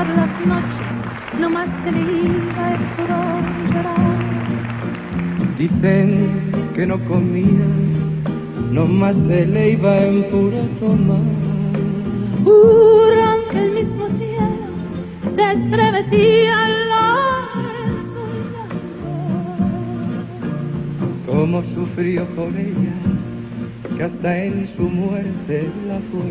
por las noches nomás se le iba el puro llorar. Dicen que no comía, nomás se le iba en puro tomar. Juran que el mismo cielo se estremecía al Como sufrió por ella, que hasta en su muerte la fue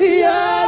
Yeah.